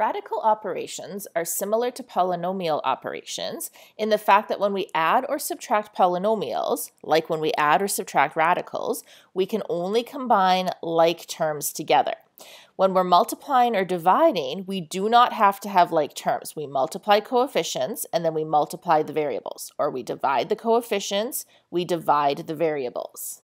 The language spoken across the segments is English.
Radical operations are similar to polynomial operations in the fact that when we add or subtract polynomials, like when we add or subtract radicals, we can only combine like terms together. When we're multiplying or dividing, we do not have to have like terms. We multiply coefficients and then we multiply the variables, or we divide the coefficients, we divide the variables.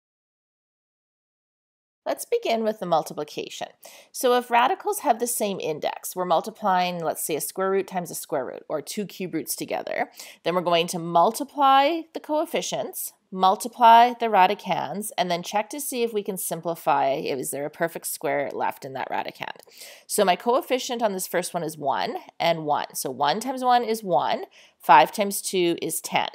Let's begin with the multiplication. So if radicals have the same index, we're multiplying, let's say, a square root times a square root, or two cube roots together, then we're going to multiply the coefficients, multiply the radicands, and then check to see if we can simplify, is there a perfect square left in that radicand. So my coefficient on this first one is 1 and 1. So 1 times 1 is 1, 5 times 2 is 10.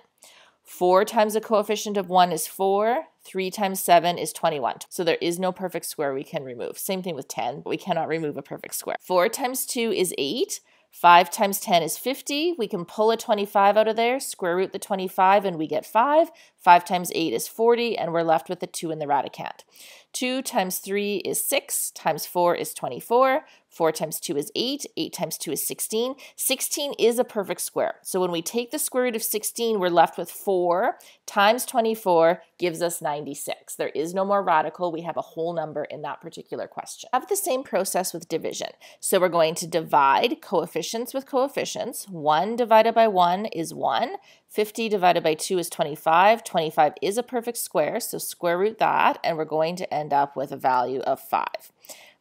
4 times the coefficient of 1 is 4. 3 times 7 is 21. So there is no perfect square we can remove. Same thing with 10. but We cannot remove a perfect square. 4 times 2 is 8. 5 times 10 is 50. We can pull a 25 out of there, square root the 25, and we get 5. 5 times 8 is 40, and we're left with the 2 in the radicand. 2 times 3 is 6, times 4 is 24, 4 times 2 is 8, 8 times 2 is 16. 16 is a perfect square. So when we take the square root of 16, we're left with 4 times 24 gives us 96. There is no more radical. We have a whole number in that particular question. Have the same process with division. So we're going to divide coefficients with coefficients. 1 divided by 1 is 1. 50 divided by 2 is 25. 25 is a perfect square, so square root that, and we're going to end up with a value of 5.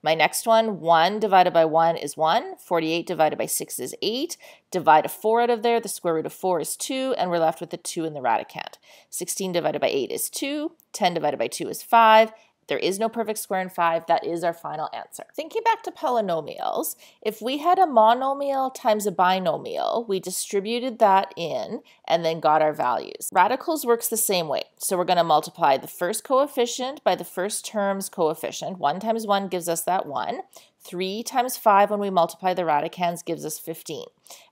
My next one, 1 divided by 1 is 1. 48 divided by 6 is 8. Divide a 4 out of there. The square root of 4 is 2, and we're left with the 2 in the radicand. 16 divided by 8 is 2. 10 divided by 2 is 5. There is no perfect square in 5. That is our final answer. Thinking back to polynomials, if we had a monomial times a binomial, we distributed that in and then got our values. Radicals works the same way. So we're going to multiply the first coefficient by the first term's coefficient. 1 times 1 gives us that 1. 3 times 5 when we multiply the radicands gives us 15.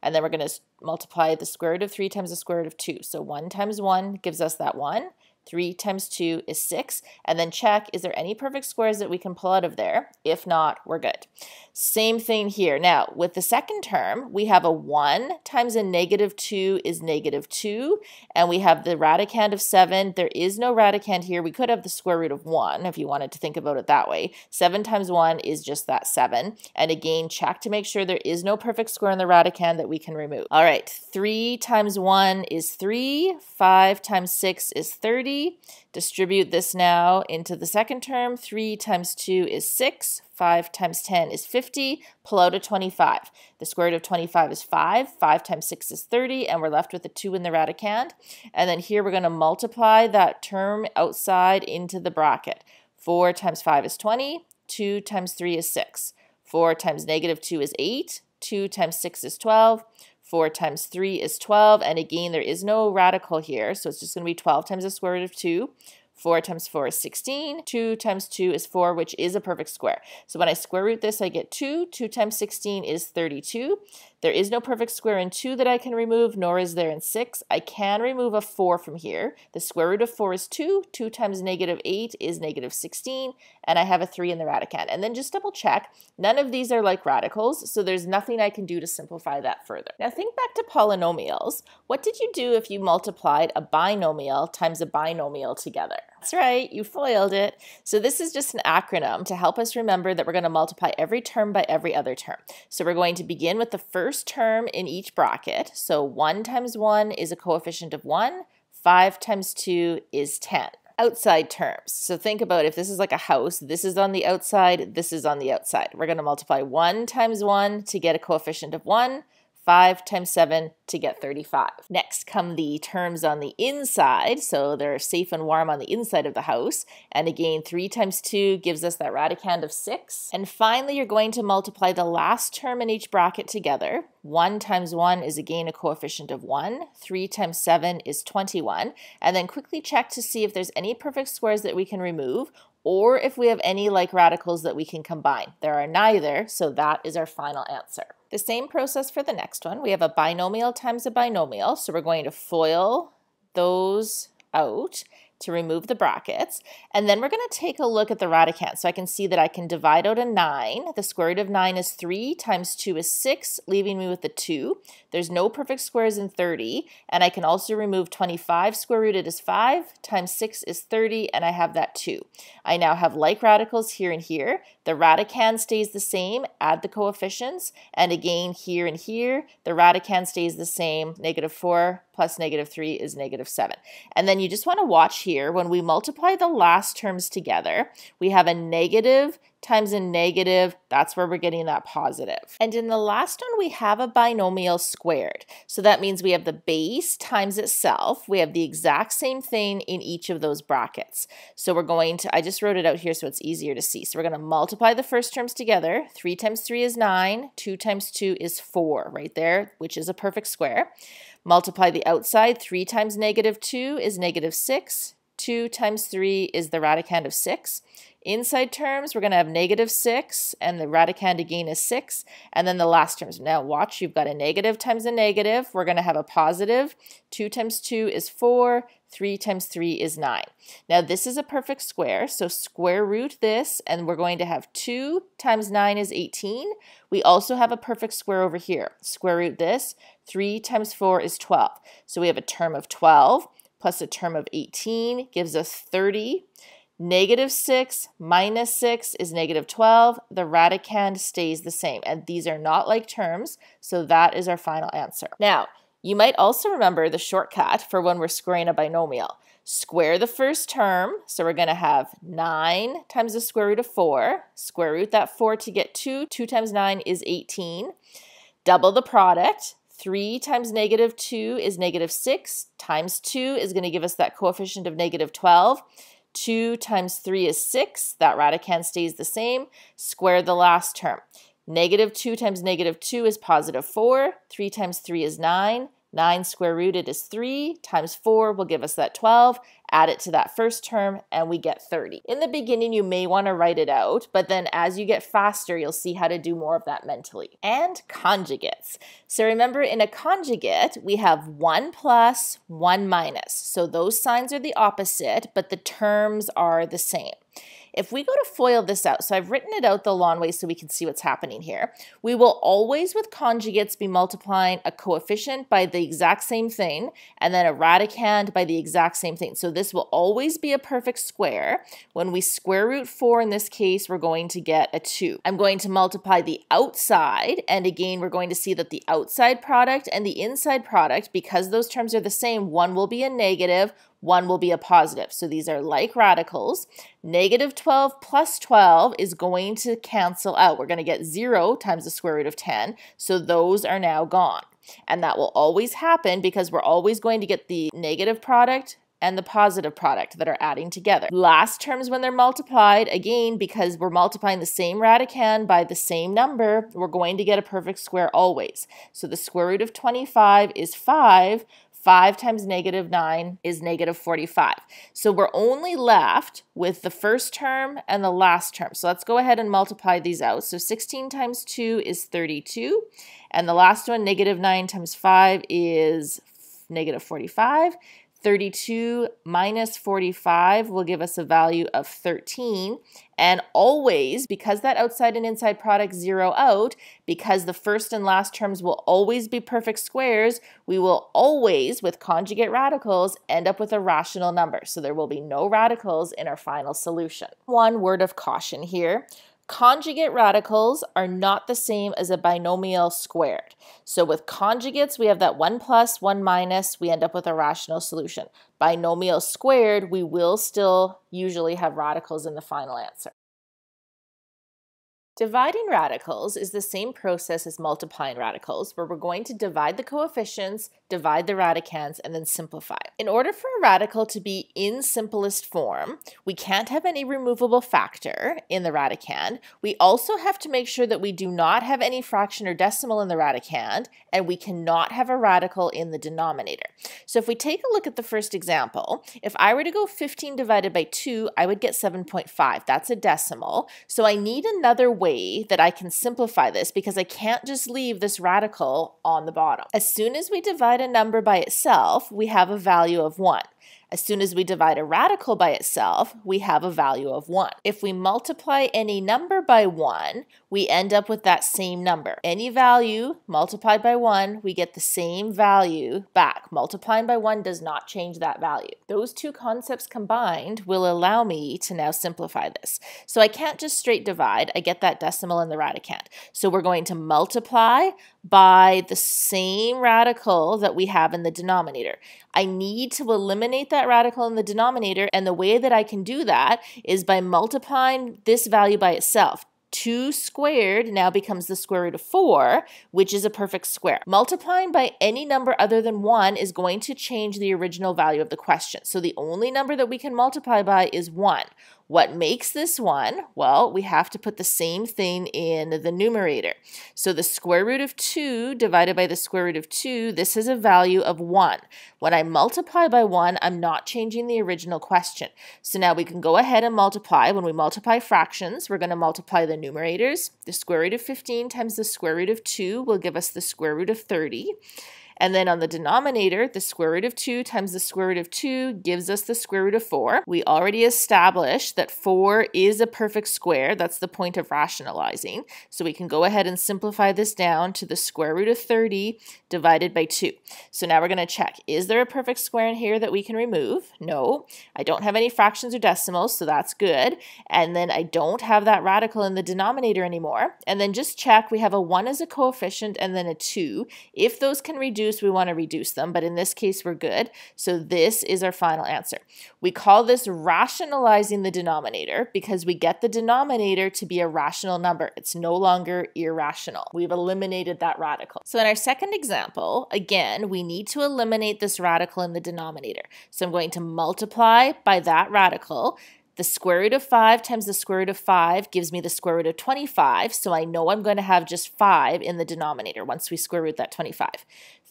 And then we're going to multiply the square root of 3 times the square root of 2. So 1 times 1 gives us that 1. 3 times 2 is 6. And then check, is there any perfect squares that we can pull out of there? If not, we're good. Same thing here. Now, with the second term, we have a 1 times a negative 2 is negative 2. And we have the radicand of 7. There is no radicand here. We could have the square root of 1 if you wanted to think about it that way. 7 times 1 is just that 7. And again, check to make sure there is no perfect square in the radicand that we can remove. All right, 3 times 1 is 3. 5 times 6 is 30. Distribute this now into the second term. 3 times 2 is 6. 5 times 10 is 50. Pull out a 25. The square root of 25 is 5. 5 times 6 is 30. And we're left with a 2 in the radicand. And then here we're going to multiply that term outside into the bracket. 4 times 5 is 20. 2 times 3 is 6. 4 times negative 2 is 8. 2 times 6 is 12. 4 times 3 is 12. And again, there is no radical here. So it's just going to be 12 times the square root of 2. 4 times 4 is 16. 2 times 2 is 4, which is a perfect square. So when I square root this, I get 2. 2 times 16 is 32. There is no perfect square in 2 that I can remove, nor is there in 6. I can remove a 4 from here. The square root of 4 is 2. 2 times negative 8 is negative 16. And I have a 3 in the radicand. And then just double check. None of these are like radicals, so there's nothing I can do to simplify that further. Now think back to polynomials. What did you do if you multiplied a binomial times a binomial together? That's right, you foiled it. So this is just an acronym to help us remember that we're going to multiply every term by every other term. So we're going to begin with the first term in each bracket. So 1 times 1 is a coefficient of 1. 5 times 2 is 10 outside terms. So think about if this is like a house, this is on the outside, this is on the outside. We're going to multiply 1 times 1 to get a coefficient of 1. 5 times 7 to get 35. Next come the terms on the inside, so they're safe and warm on the inside of the house. And again, 3 times 2 gives us that radicand of 6. And finally, you're going to multiply the last term in each bracket together. 1 times 1 is again a coefficient of 1. 3 times 7 is 21. And then quickly check to see if there's any perfect squares that we can remove or if we have any like radicals that we can combine. There are neither, so that is our final answer. The same process for the next one. We have a binomial times a binomial, so we're going to FOIL those out. To remove the brackets. And then we're going to take a look at the radicand. So I can see that I can divide out a 9. The square root of 9 is 3 times 2 is 6, leaving me with a 2. There's no perfect squares in 30. And I can also remove 25 square rooted is 5 times 6 is 30, and I have that 2. I now have like radicals here and here. The radicand stays the same, add the coefficients, and again here and here, the radicand stays the same, negative 4 plus negative 3 is negative 7. And then you just want to watch here, when we multiply the last terms together, we have a negative times a negative, that's where we're getting that positive. And in the last one, we have a binomial squared. So that means we have the base times itself. We have the exact same thing in each of those brackets. So we're going to, I just wrote it out here so it's easier to see. So we're going to multiply the first terms together. 3 times 3 is 9, 2 times 2 is 4 right there, which is a perfect square. Multiply the outside. 3 times negative 2 is negative 6. 2 times 3 is the radicand of 6. Inside terms, we're going to have negative 6, and the radicand again is 6. And then the last terms. Now watch, you've got a negative times a negative. We're going to have a positive. 2 times 2 is 4. 3 times 3 is 9. Now this is a perfect square, so square root this, and we're going to have 2 times 9 is 18. We also have a perfect square over here. Square root this, 3 times 4 is 12. So we have a term of 12 plus a term of 18 gives us 30. Negative 6 minus 6 is negative 12. The radicand stays the same. And these are not like terms, so that is our final answer. Now, you might also remember the shortcut for when we're squaring a binomial. Square the first term, so we're going to have 9 times the square root of 4. Square root that 4 to get 2. 2 times 9 is 18. Double the product. 3 times negative 2 is negative 6. Times 2 is going to give us that coefficient of negative 12. 2 times 3 is 6. That radicand stays the same. Square the last term. Negative 2 times negative 2 is positive 4. 3 times 3 is 9. 9 square rooted is 3 times 4 will give us that 12. Add it to that first term and we get 30. In the beginning, you may want to write it out, but then as you get faster, you'll see how to do more of that mentally. And conjugates. So remember in a conjugate, we have 1 plus, 1 minus. So those signs are the opposite, but the terms are the same. If we go to FOIL this out, so I've written it out the long way so we can see what's happening here. We will always with conjugates be multiplying a coefficient by the exact same thing and then a radicand by the exact same thing. So this will always be a perfect square. When we square root 4 in this case, we're going to get a 2. I'm going to multiply the outside and again we're going to see that the outside product and the inside product, because those terms are the same, one will be a negative, one will be a positive. So these are like radicals. Negative 12 plus 12 is going to cancel out. We're going to get 0 times the square root of 10. So those are now gone. And that will always happen because we're always going to get the negative product and the positive product that are adding together. Last terms when they're multiplied, again, because we're multiplying the same radicand by the same number, we're going to get a perfect square always. So the square root of 25 is 5, 5 times negative 9 is negative 45. So we're only left with the first term and the last term. So let's go ahead and multiply these out. So 16 times 2 is 32. And the last one, negative 9 times 5 is negative 45. 32 minus 45 will give us a value of 13. And always, because that outside and inside product zero out, because the first and last terms will always be perfect squares, we will always, with conjugate radicals, end up with a rational number. So there will be no radicals in our final solution. One word of caution here. Conjugate radicals are not the same as a binomial squared. So with conjugates, we have that 1 plus, 1 minus, we end up with a rational solution. Binomial squared, we will still usually have radicals in the final answer. Dividing radicals is the same process as multiplying radicals, where we're going to divide the coefficients, divide the radicands, and then simplify. In order for a radical to be in simplest form, we can't have any removable factor in the radicand. We also have to make sure that we do not have any fraction or decimal in the radicand, and we cannot have a radical in the denominator. So if we take a look at the first example, if I were to go 15 divided by 2, I would get 7.5. That's a decimal. So I need another way way that I can simplify this because I can't just leave this radical on the bottom. As soon as we divide a number by itself, we have a value of 1. As soon as we divide a radical by itself, we have a value of 1. If we multiply any number by 1, we end up with that same number. Any value multiplied by 1, we get the same value back. Multiplying by 1 does not change that value. Those two concepts combined will allow me to now simplify this. So I can't just straight divide, I get that decimal in the radicand. So we're going to multiply by the same radical that we have in the denominator. I need to eliminate that radical in the denominator, and the way that I can do that is by multiplying this value by itself. 2 squared now becomes the square root of 4, which is a perfect square. Multiplying by any number other than 1 is going to change the original value of the question. So the only number that we can multiply by is 1. What makes this one? Well, we have to put the same thing in the numerator. So the square root of 2 divided by the square root of 2, this is a value of 1. When I multiply by 1, I'm not changing the original question. So now we can go ahead and multiply. When we multiply fractions, we're going to multiply the numerators. The square root of 15 times the square root of 2 will give us the square root of 30. And then on the denominator, the square root of 2 times the square root of 2 gives us the square root of 4. We already established that 4 is a perfect square. That's the point of rationalizing. So we can go ahead and simplify this down to the square root of 30 divided by 2. So now we're going to check, is there a perfect square in here that we can remove? No. I don't have any fractions or decimals, so that's good. And then I don't have that radical in the denominator anymore. And then just check, we have a 1 as a coefficient and then a 2. If those can reduce we want to reduce them, but in this case, we're good. So this is our final answer. We call this rationalizing the denominator because we get the denominator to be a rational number. It's no longer irrational. We've eliminated that radical. So in our second example, again, we need to eliminate this radical in the denominator. So I'm going to multiply by that radical the square root of 5 times the square root of 5 gives me the square root of 25, so I know I'm going to have just 5 in the denominator once we square root that 25.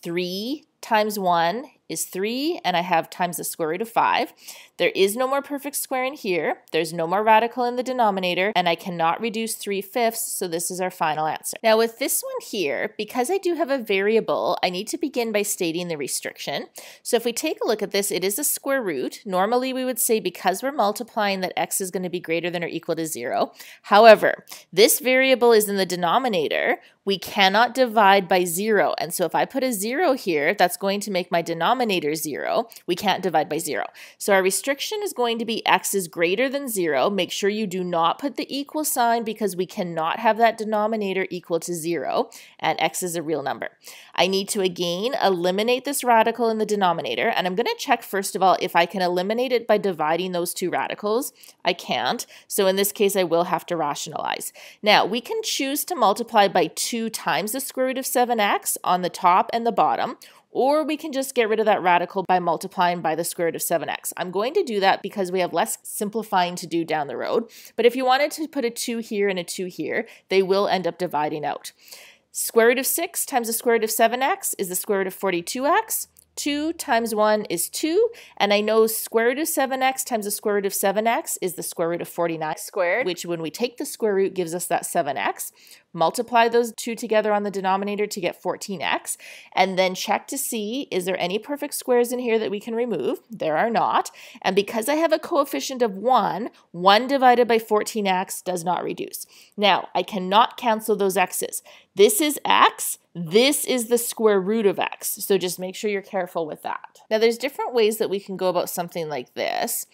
3 times 1 is 3, and I have times the square root of 5. There is no more perfect square in here. There's no more radical in the denominator, and I cannot reduce 3 fifths, so this is our final answer. Now with this one here, because I do have a variable, I need to begin by stating the restriction. So if we take a look at this, it is a square root. Normally we would say because we're multiplying that x is going to be greater than or equal to 0. However, this variable is in the denominator. We cannot divide by 0, and so if I put a 0 here, that's going to make my denominator 0. We can't divide by 0. So our restriction is going to be x is greater than 0. Make sure you do not put the equal sign because we cannot have that denominator equal to 0, and x is a real number. I need to again eliminate this radical in the denominator, and I'm going to check first of all if I can eliminate it by dividing those two radicals. I can't, so in this case I will have to rationalize. Now, we can choose to multiply by 2 times the square root of 7x on the top and the bottom, or we can just get rid of that radical by multiplying by the square root of 7x. I'm going to do that because we have less simplifying to do down the road, but if you wanted to put a 2 here and a 2 here, they will end up dividing out. Square root of 6 times the square root of 7x is the square root of 42x. 2 times 1 is 2, and I know square root of 7x times the square root of 7x is the square root of 49 squared, which when we take the square root gives us that 7x. Multiply those two together on the denominator to get 14x, and then check to see is there any perfect squares in here that we can remove? There are not, and because I have a coefficient of 1, 1 divided by 14x does not reduce. Now, I cannot cancel those x's. This is x, this is the square root of x. So just make sure you're careful with that. Now there's different ways that we can go about something like this.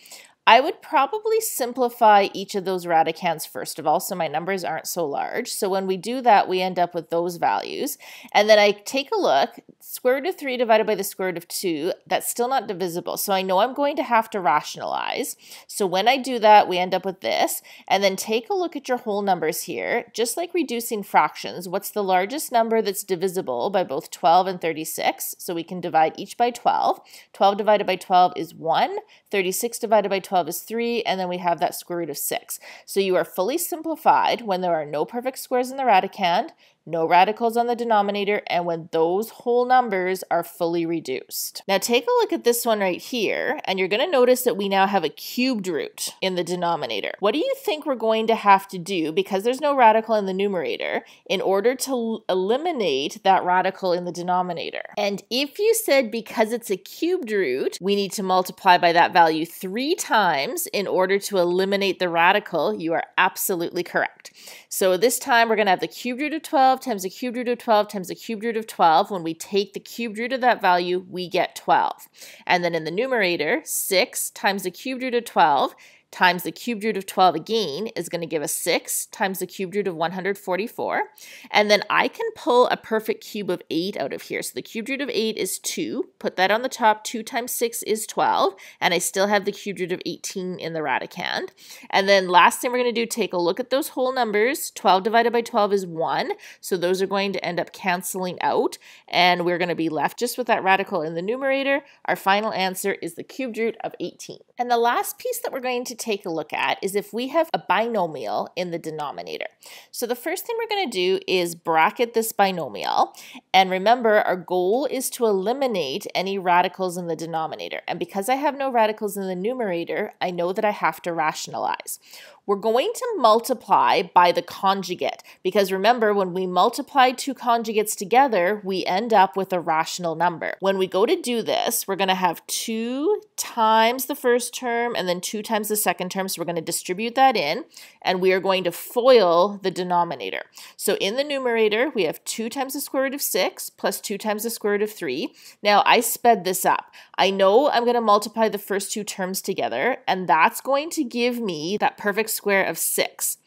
I would probably simplify each of those radicands first of all, so my numbers aren't so large. So when we do that, we end up with those values. And then I take a look, square root of 3 divided by the square root of 2, that's still not divisible. So I know I'm going to have to rationalize. So when I do that, we end up with this. And then take a look at your whole numbers here. Just like reducing fractions, what's the largest number that's divisible by both 12 and 36? So we can divide each by 12. 12 divided by 12 is 1. 36 divided by 12 12 is 3, and then we have that square root of 6. So you are fully simplified when there are no perfect squares in the radicand, no radicals on the denominator, and when those whole numbers are fully reduced. Now take a look at this one right here, and you're going to notice that we now have a cubed root in the denominator. What do you think we're going to have to do, because there's no radical in the numerator, in order to eliminate that radical in the denominator? And if you said because it's a cubed root, we need to multiply by that value three times in order to eliminate the radical, you are absolutely correct. So this time we're going to have the cubed root of 12 times the cubed root of 12 times the cubed root of 12. When we take the cubed root of that value, we get 12. And then in the numerator, 6 times the cubed root of 12 times the cubed root of 12 again is going to give us 6 times the cubed root of 144. And then I can pull a perfect cube of 8 out of here. So the cubed root of 8 is 2. Put that on the top. 2 times 6 is 12. And I still have the cubed root of 18 in the radicand. And then last thing we're going to do, take a look at those whole numbers. 12 divided by 12 is 1. So those are going to end up canceling out. And we're going to be left just with that radical in the numerator. Our final answer is the cubed root of 18. And the last piece that we're going to take a look at is if we have a binomial in the denominator. So the first thing we're going to do is bracket this binomial. And remember, our goal is to eliminate any radicals in the denominator. And because I have no radicals in the numerator, I know that I have to rationalize we're going to multiply by the conjugate because remember when we multiply two conjugates together we end up with a rational number. When we go to do this we're going to have 2 times the first term and then 2 times the second term so we're going to distribute that in and we are going to FOIL the denominator. So in the numerator we have 2 times the square root of 6 plus 2 times the square root of 3. Now I sped this up. I know I'm going to multiply the first two terms together and that's going to give me that perfect square of 6.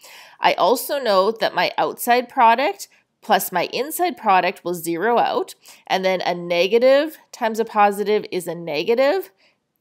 I also know that my outside product plus my inside product will zero out, and then a negative times a positive is a negative.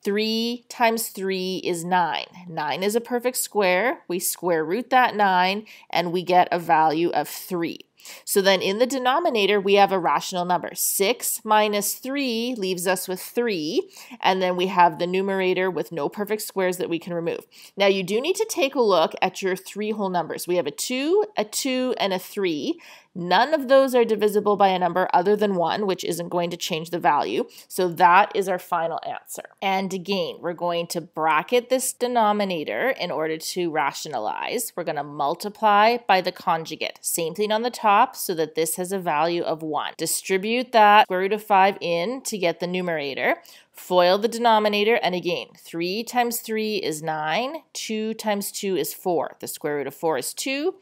3 times 3 is 9. 9 is a perfect square. We square root that 9, and we get a value of 3. So then in the denominator, we have a rational number. 6 minus 3 leaves us with 3, and then we have the numerator with no perfect squares that we can remove. Now you do need to take a look at your three whole numbers. We have a 2, a 2, and a 3. None of those are divisible by a number other than 1, which isn't going to change the value. So that is our final answer. And again, we're going to bracket this denominator in order to rationalize. We're going to multiply by the conjugate. Same thing on the top so that this has a value of 1. Distribute that square root of 5 in to get the numerator. FOIL the denominator, and again, 3 times 3 is 9, 2 times 2 is 4. The square root of 4 is 2.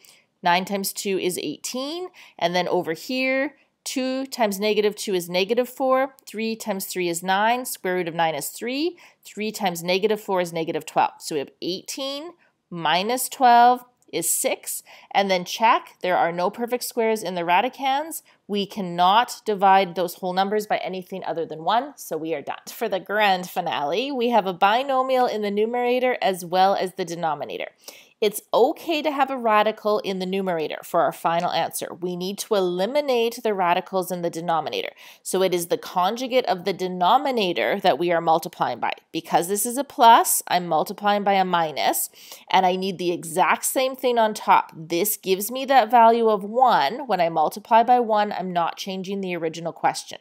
9 times 2 is 18. And then over here, 2 times negative 2 is negative 4. 3 times 3 is 9. Square root of 9 is 3. 3 times negative 4 is negative 12. So we have 18 minus 12 is 6. And then check, there are no perfect squares in the radicands. We cannot divide those whole numbers by anything other than 1, so we are done. For the grand finale, we have a binomial in the numerator as well as the denominator. It's okay to have a radical in the numerator for our final answer. We need to eliminate the radicals in the denominator. So it is the conjugate of the denominator that we are multiplying by. Because this is a plus, I'm multiplying by a minus, and I need the exact same thing on top. This gives me that value of 1. When I multiply by 1, I'm not changing the original question.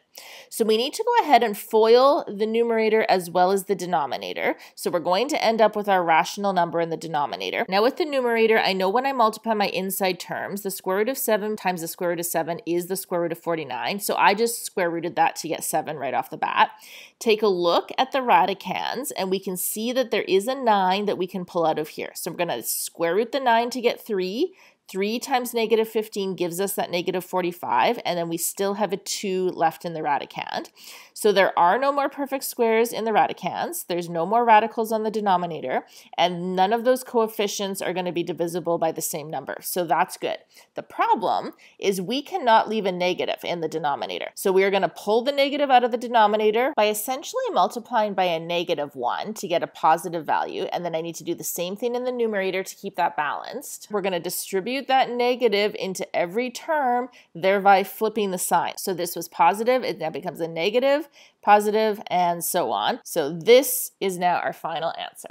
So we need to go ahead and FOIL the numerator as well as the denominator. So we're going to end up with our rational number in the denominator. Now with the numerator, I know when I multiply my inside terms, the square root of 7 times the square root of 7 is the square root of 49. So I just square rooted that to get 7 right off the bat. Take a look at the radicands, and we can see that there is a 9 that we can pull out of here. So we're going to square root the 9 to get 3. 3 times negative 15 gives us that negative 45, and then we still have a 2 left in the radicand. So there are no more perfect squares in the radicands. There's no more radicals on the denominator, and none of those coefficients are going to be divisible by the same number. So that's good. The problem is we cannot leave a negative in the denominator. So we are going to pull the negative out of the denominator by essentially multiplying by a negative 1 to get a positive value, and then I need to do the same thing in the numerator to keep that balanced. We're going to that negative into every term, thereby flipping the sign. So this was positive, it now becomes a negative, positive, and so on. So this is now our final answer.